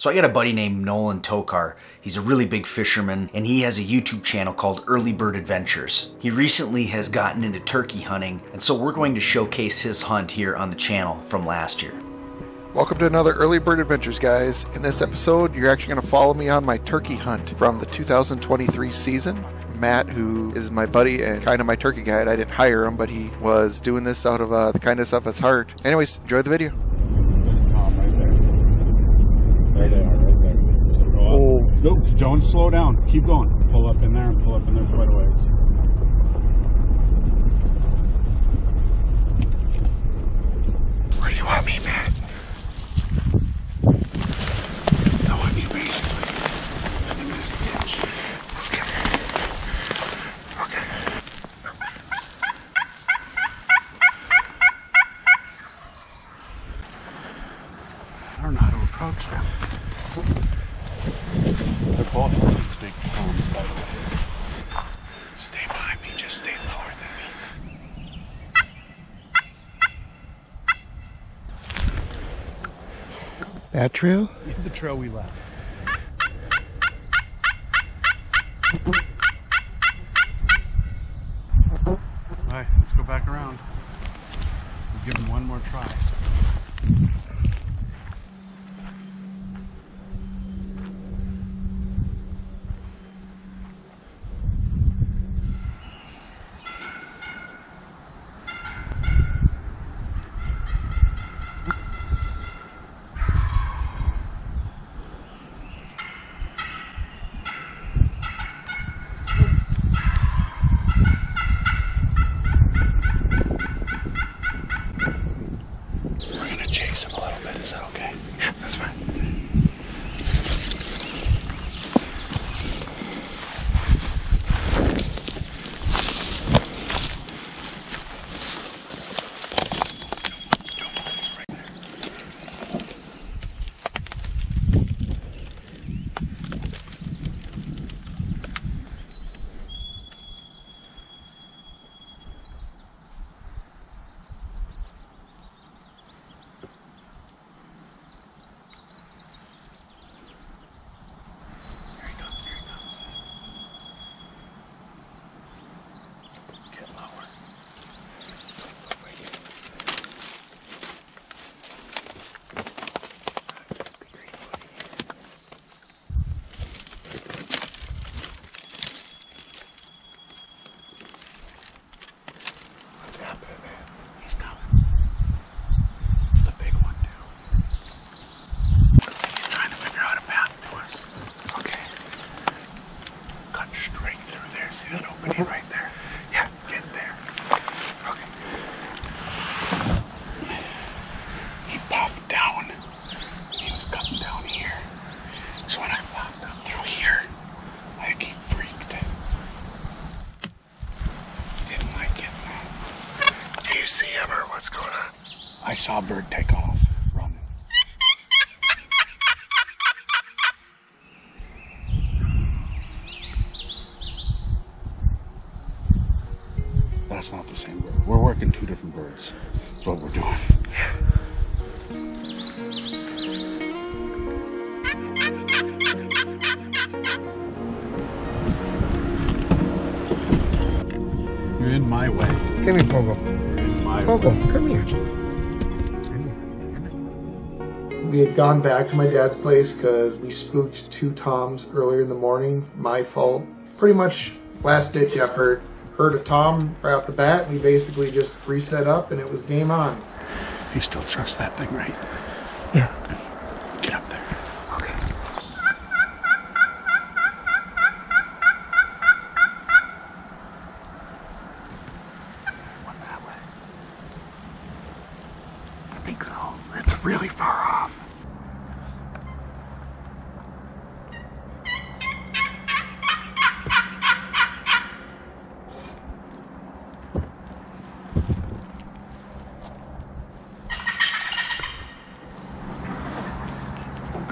So I got a buddy named Nolan Tokar. He's a really big fisherman and he has a YouTube channel called Early Bird Adventures. He recently has gotten into turkey hunting and so we're going to showcase his hunt here on the channel from last year. Welcome to another Early Bird Adventures, guys. In this episode, you're actually going to follow me on my turkey hunt from the 2023 season. Matt, who is my buddy and kind of my turkey guide. I didn't hire him, but he was doing this out of uh, the kindness of his heart. Anyways, enjoy the video. Nope, don't slow down. Keep going. Pull up in there and pull up in there quite a ways. Where do you want me, Matt? I want you basically in this ditch. Okay. Okay. I don't know how to approach them. They're both really big toms, by the way. Stay behind me. Just stay lower than me. That trail? The trail we left. All right, let's go back around. We'll give him one more try. See him or what's going on? I saw a bird take off, run. That's not the same bird. We're working two different birds. That's what we're doing. You're in my way. Give me Pogo. You're in my way. Pogo, come here. We had gone back to my dad's place because we spooked two toms earlier in the morning. My fault. Pretty much last ditch effort. Heard a tom right off the bat. We basically just reset up and it was game on. You still trust that thing, right? Yeah.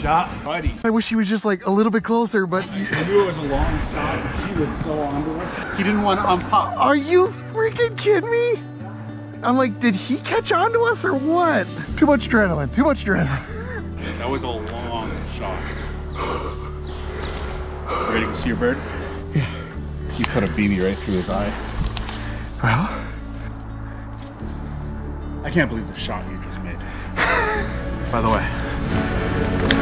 shot, buddy. I wish he was just like a little bit closer, but I knew it was a long shot. She was so onto us. He didn't want to unpop. are you freaking kidding me? I'm like, did he catch on to us or what? Too much adrenaline, too much adrenaline. That was a long shot. Ready to see your bird? Yeah. You put a BB right through his eye. Well, I can't believe the shot you just made. By the way,